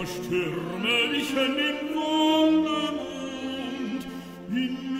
verstürme ich in den Morgenmond, in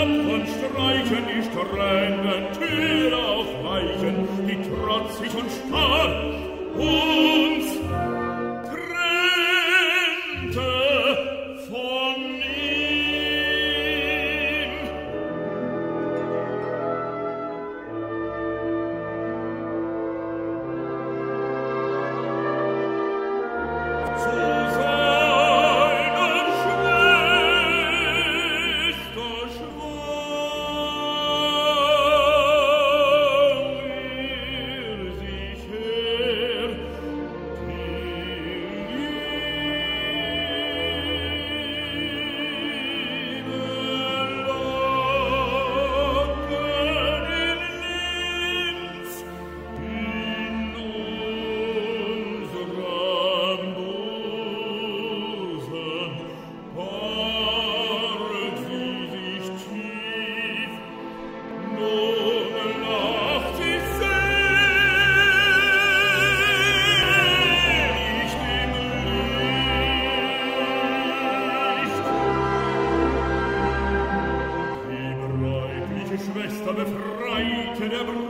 und streichen, die Strände, Tiere auf Weichen, die trotzig und starr never